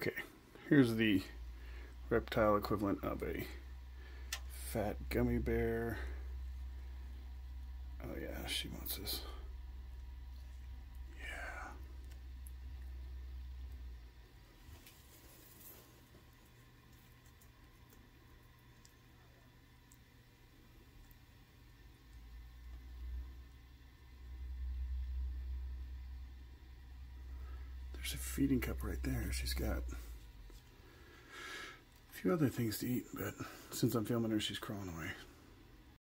Okay, here's the reptile equivalent of a fat gummy bear. Oh yeah, she wants this. There's a feeding cup right there. She's got a few other things to eat, but since I'm filming her, she's crawling away.